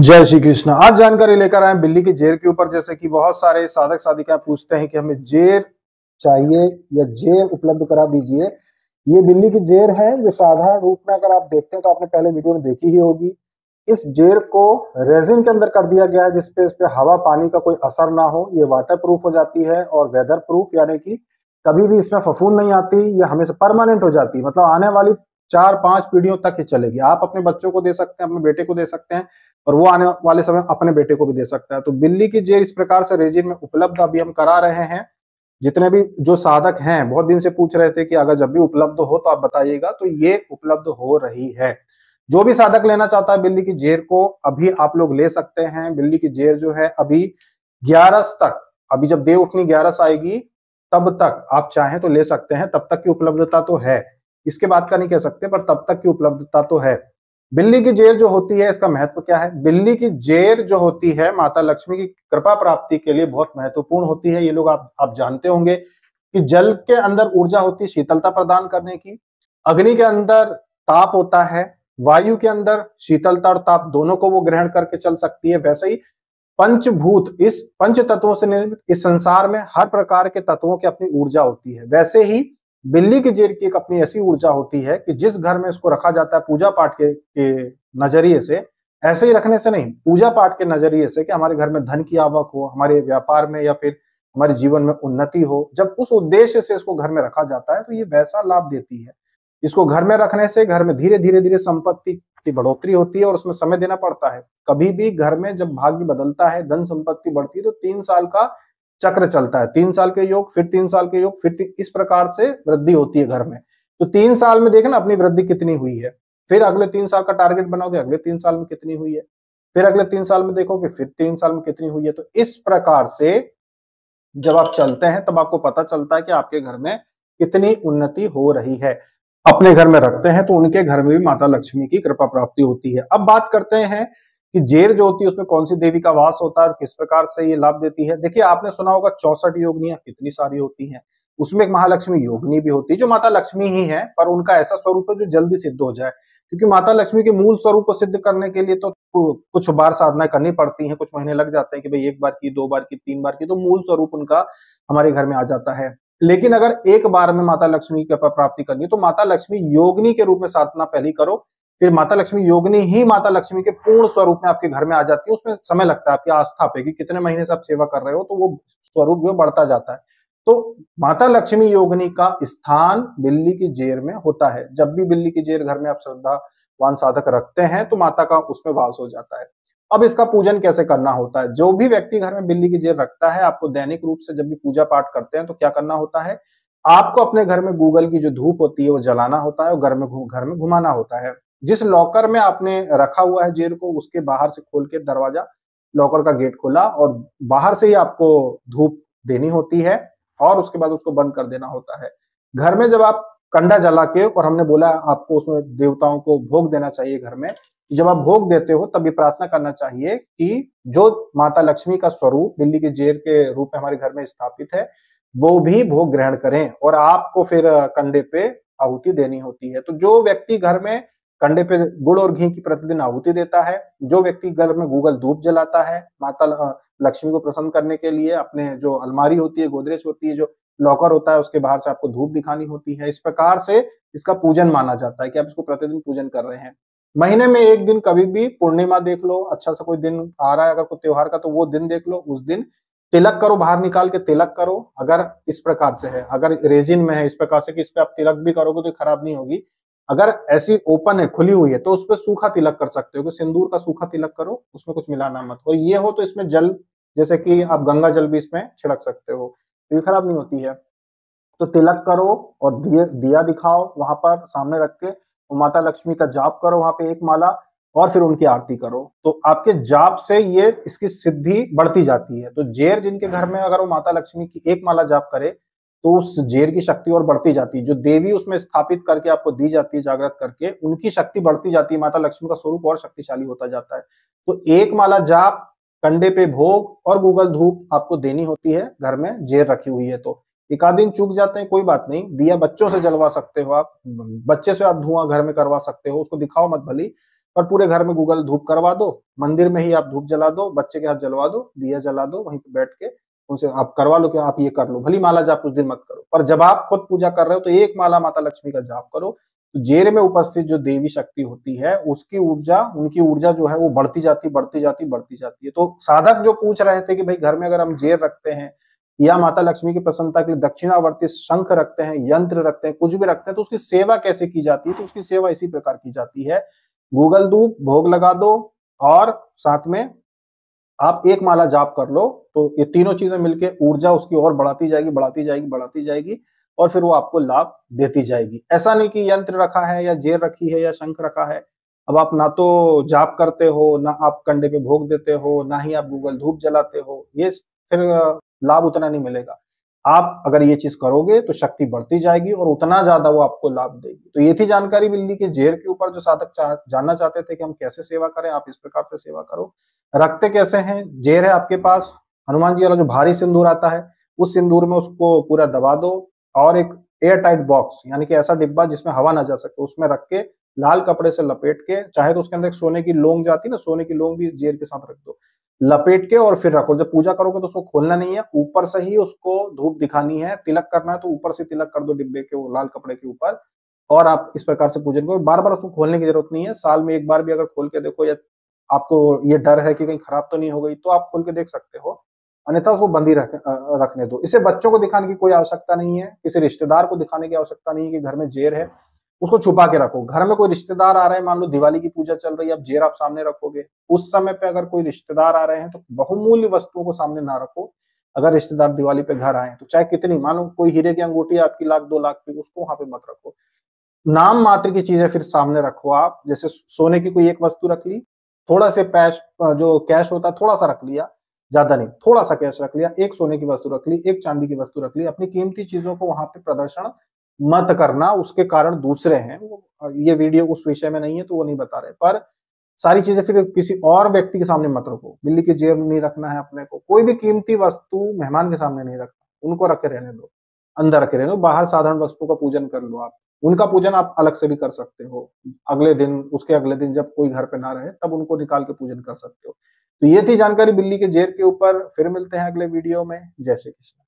जय श्री कृष्ण। आज जानकारी लेकर आए बिल्ली की जेर के ऊपर, जैसे कि बहुत सारे साधक साधिका पूछते हैं कि हमें जेर चाहिए या जेर उपलब्ध करा दीजिए। ये बिल्ली की जेर है जो साधारण रूप में अगर आप देखते हैं तो आपने पहले वीडियो में देखी ही होगी। इस जेर को रेजिन के अंदर कर दिया गया है, जिसपे इस पे हवा पानी का कोई असर ना हो। ये वाटर प्रूफ हो जाती है और वेदर प्रूफ यानी कि कभी भी इसमें फफूंद नहीं आती ये हमेशा परमानेंट हो जाती। है मतलब आने वाली चार पाँच पीढ़ियों तक ही चलेगी। आप अपने बच्चों को दे सकते हैं, अपने बेटे को दे सकते हैं, और वो आने वाले समय अपने बेटे को भी दे सकता है। तो बिल्ली की जेल इस प्रकार से रेजिन में उपलब्ध अभी हम करा रहे हैं। जितने भी जो साधक हैं, बहुत दिन से पूछ रहे थे कि अगर जब भी उपलब्ध हो तो आप बताइएगा। तो ये उपलब्ध हो रही है। जो भी साधक लेना चाहता है बिल्ली की जेर को अभी आप लोग ले सकते हैं। बिल्ली की जेर जो है अभी ग्यारस तक, अभी जब देव उठनी ग्यारस आएगी, तब तक आप चाहें तो ले सकते हैं। तब तक की उपलब्धता तो है। इसके बाद का नहीं कह सकते, पर तब तक की उपलब्धता तो है। बिल्ली की जेर जो होती है, इसका महत्व क्या है? बिल्ली की जेर जो होती है, माता लक्ष्मी की कृपा प्राप्ति के लिए बहुत महत्वपूर्ण होती है। ये लोग आप आप जानते होंगे कि जल के अंदर ऊर्जा होती है, शीतलता प्रदान करने की। अग्नि के अंदर ताप होता है, वायु के अंदर शीतलता और ताप दोनों को वो ग्रहण करके चल सकती है। वैसे ही पंचभूत, इस पंच तत्वों से निर्मित इस संसार में हर प्रकार के तत्वों की अपनी ऊर्जा होती है। वैसे ही बिल्ली की जेर की एक अपनी ऐसी ऊर्जा होती है कि जिस घर में इसको रखा जाता है पूजा पाठ के, के नज़रिए से ऐसे ही रखने से नहीं पूजा पाठ के नज़रिए से कि हमारे घर में धन की आवक हो हमारे व्यापार में या फिर हमारे जीवन में उन्नति हो जब उस उद्देश्य से इसको घर में रखा जाता है तो ये वैसा लाभ देती है। इसको घर में रखने से घर में धीरे धीरे धीरे संपत्ति की बढ़ोतरी होती है और उसमें समय देना पड़ता है। कभी भी घर में जब भाग्य बदलता है धन संपत्ति बढ़ती है तो तीन साल का चक्र चलता है। तीन साल के योग, फिर तीन साल के योग, फिर इस प्रकार से वृद्धि होती है घर में। तो तीन साल में देखना अपनी वृद्धि कितनी हुई है। फिर अगले तीन साल का टारगेट बनाओगे, अगले तीन साल में कितनी हुई है। फिर अगले तीन साल में देखोगे, फिर तीन साल में कितनी हुई है। तो इस प्रकार से जब आप चलते हैं, तब आपको पता चलता है कि आपके घर में कितनी उन्नति हो रही है। अपने घर में रखते हैं तो उनके घर में भी माता लक्ष्मी की कृपा प्राप्ति होती है। अब बात करते हैं कि जेर जो होती है, उसमें कौन सी देवी का वास होता है और किस प्रकार से ये लाभ देती है? देखिए, आपने सुना होगा चौसठ योगनियाँ कितनी सारी होती हैं। उसमें एक महालक्ष्मी योगनी भी होती है, जो माता लक्ष्मी ही है, पर उनका ऐसा स्वरूप है जो जल्दी सिद्ध हो जाए। क्योंकि माता लक्ष्मी के मूल स्वरूप को सिद्ध करने के लिए तो कुछ बार साधना करनी पड़ती है, कुछ महीने लग जाते हैं कि भाई एक बार की, दो बार की, तीन बार की तो मूल स्वरूप उनका हमारे घर में आ जाता है। लेकिन अगर एक बार में माता लक्ष्मी की प्राप्ति करनी है तो माता लक्ष्मी योगनी के रूप में साधना पहली करो फिर माता लक्ष्मी योगनी ही माता लक्ष्मी के पूर्ण स्वरूप में आपके घर में आ जाती है, उसमें समय लगता है, आपकी आस्था पे कि कितने महीने से आप सेवा कर रहे हो तो वो स्वरूप जो बढ़ता जाता है। तो माता लक्ष्मी योगनी का स्थान बिल्ली की जेर में होता है। जब भी बिल्ली की जेर घर में आप श्रद्धावान साधक रखते हैं तो माता का उसमें वास हो जाता है। अब इसका पूजन कैसे करना होता है? जो भी व्यक्ति घर में बिल्ली की जेर रखता है, आपको दैनिक रूप से जब भी पूजा पाठ करते हैं तो क्या करना होता है? आपको अपने घर में गूगल की जो धूप होती है, वो जलाना होता है और घर में घर में घुमाना होता है। जिस लॉकर में आपने रखा हुआ है जेल को, उसके बाहर से खोल के दरवाज़ा, लॉकर का गेट खोला और बाहर से ही आपको धूप देनी होती है और उसके बाद उसको बंद कर देना होता है। घर में जब आप कंडा जला के और हमने बोला आपको उसमें देवताओं को भोग देना चाहिए घर में जब आप भोग देते हो तब ये प्रार्थना करना चाहिए कि जो माता लक्ष्मी का स्वरूप दिल्ली के जेर के रूप में हमारे घर में स्थापित है, वो भी भोग ग्रहण करें और आपको फिर कंडे पे आहुति देनी होती है। तो जो व्यक्ति घर में कंडे पे गुड़ और घी की प्रतिदिन आहुति देता है। जो व्यक्ति घर में गूगल धूप जलाता है, माता लक्ष्मी को प्रसन्न करने के लिए अपने जो अलमारी होती है, गोदरेज होती है, जो लॉकर होता है, उसके बाहर से आपको धूप दिखानी होती है। इस प्रकार से इसका पूजन माना जाता है कि आप इसको प्रतिदिन पूजन कर रहे हैं। महीने में एक दिन कभी भी पूर्णिमा देख लो अच्छा सा कोई दिन आ रहा है, अगर कोई त्योहार का तो वो दिन देख लो। उस दिन तिलक करो, बाहर निकाल के तिलक करो। अगर इस प्रकार से है, अगर रेजिन में है, इस प्रकार से कि इस पे आप तिलक भी करोगे तो खराब नहीं होगी। अगर ऐसी ओपन है, खुली हुई है तो उस पर सूखा तिलक कर सकते हो कि सिंदूर का सूखा तिलक करो, उसमें कुछ मिलाना मत। और ये हो तो इसमें जल, जैसे कि आप गंगा जल भी इसमें छिड़क सकते हो तो ये खराब नहीं होती है। तो तिलक करो और दिया दिया दिखाओ वहाँ पर सामने रख के माता लक्ष्मी का जाप करो वहाँ पे एक माला, और फिर उनकी आरती करो। तो आपके जाप से ये, इसकी सिद्धि बढ़ती जाती है। तो जेर जिनके घर में अगर वो माता लक्ष्मी की एक माला जाप करे तो उस जेर की शक्ति और बढ़ती जाती है। जो देवी उसमें स्थापित करके आपको दी जाती है, जागृत करके, उनकी शक्ति बढ़ती जाती है। माता लक्ष्मी का स्वरूप और शक्तिशाली होता जाता है। तो एक माला जाप, कंडे पे भोग और गूगल धूप आपको देनी होती है। घर में जेर रखी हुई है तो। एक आध दिन चूक जाते हैं, कोई बात नहीं। दिया बच्चों से जलवा सकते हो आप। बच्चे से आप धुआँ घर में करवा सकते हो। उसको दिखाओ मत भली। पर पूरे घर में गूगल धूप करवा दो। मंदिर में ही आप धूप जला दो। बच्चे के हाथ जलवा दो। दिया जला दो। वहीं पर बैठ के उनसे आप करवा लो कि आप ये कर लो, भली माला जाप उस दिन मत करो। पर जब आप खुद पूजा कर रहे हो तो एक माला माता लक्ष्मी का जाप करो। तो जेर में उपस्थित जो देवी शक्ति होती है, उसकी ऊर्जा, उनकी ऊर्जा जो है, वो बढ़ती जाती बढ़ती जाती बढ़ती जाती है। तो साधक जो पूछ रहे थे कि भाई घर में अगर हम जेर रखते हैं, या माता लक्ष्मी की प्रसन्नता के लिए दक्षिणावर्ती शंख रखते हैं, यंत्र रखते हैं, कुछ भी रखते हैं तो उसकी सेवा कैसे की जाती है? तो उसकी सेवा इसी प्रकार की जाती है। गूगल धूप, भोग लगा दो, और साथ में आप एक माला जाप कर लो तो ये तीनों चीज़ें मिलके ऊर्जा उसकी और बढ़ाती जाएगी बढ़ाती जाएगी बढ़ाती जाएगी, और फिर वो आपको लाभ देती जाएगी। ऐसा नहीं कि यंत्र रखा है या जेर रखी है या शंख रखा है, अब आप ना तो जाप करते हो, ना आप कंडे पे भोग देते हो, ना ही आप गूगल धूप जलाते हो, ये फिर लाभ उतना नहीं मिलेगा। आप अगर ये चीज़ करोगे तो शक्ति बढ़ती जाएगी और उतना ज़्यादा वो आपको लाभ देगी। तो ये थी जानकारी बिल्ली के, जेर के ऊपर जो साधक जानना चाहते थे कि हम कैसे सेवा करें, आप इस प्रकार से सेवा करो। रखते कैसे हैं? जेर है आपके पास। हनुमान जी वाला जो भारी सिंदूर आता है, उस सिंदूर में उसको पूरा दबा दो और एक एयर टाइट बॉक्स यानी कि ऐसा डिब्बा जिसमें हवा ना जा सके, उसमें रख के लाल कपड़े से लपेट के, चाहे तो उसके अंदर सोने की लोंग जाती ना, सोने की लोंग भी जेर के साथ रख दो। लपेट के और फिर रखो। जब पूजा करोगे तो उसको खोलना नहीं है, ऊपर से ही उसको धूप दिखानी है। तिलक करना है तो ऊपर से तिलक कर दो डिब्बे के, वो लाल कपड़े के ऊपर। और आप इस प्रकार से पूजन करो। बार बार उसको खोलने की ज़रूरत नहीं है। साल में एक बार भी अगर खोल के देखो या आपको ये डर है कि कहीं खराब तो नहीं हो गई तो आप खोल के देख सकते हो। अन्यथा उसको बंदी रख, रखने दो। इसे बच्चों को दिखाने की कोई आवश्यकता नहीं है किसी रिश्तेदार को दिखाने की आवश्यकता नहीं है कि घर में जेर है उसको छुपा के रखो। घर में कोई रिश्तेदार आ रहे हैं मान लो दिवाली की पूजा चल रही है अब जेर आप सामने रखोगे उस समय पे अगर कोई रिश्तेदार आ रहे हैं तो बहुमूल्य वस्तुओं को सामने ना रखो। अगर रिश्तेदार दिवाली पे घर आए तो चाहे कितनी मान लो कोई हीरे की अंगूठी आपकी लाख दो लाख की उसको वहाँ पे मत रखो। नाम मात्र की चीज़ें फिर सामने रखो आप जैसे सोने की कोई एक वस्तु रख ली थोड़ा से पैश जो कैश होता है, थोड़ा सा रख लिया, ज़्यादा नहीं, थोड़ा सा कैश रख लिया, एक सोने की वस्तु रख ली, एक चांदी की वस्तु रख ली, अपनी कीमती चीज़ों को वहाँ पे प्रदर्शन मत करना, उसके कारण दूसरे हैं, वो ये वीडियो उस विषय में नहीं है तो वो नहीं बता रहे, पर सारी चीज़ें फिर किसी और व्यक्ति के सामने मत रखो, बिल्ली की जेब नहीं रखना है अपने को, कोई भी कीमती वस्तु मेहमान के सामने नहीं रखना, उनको रखे रहने दो। अंदर रखे रहने बाहर साधारण वस्तु का पूजन कर लो आप। उनका पूजन आप अलग से भी कर सकते हो। अगले दिन, उसके अगले दिन जब कोई घर पे ना रहे, तब उनको निकाल के पूजन कर सकते हो। तो ये थी जानकारी बिल्ली के जेर के ऊपर। फिर मिलते हैं अगले वीडियो में। जय श्री कृष्ण।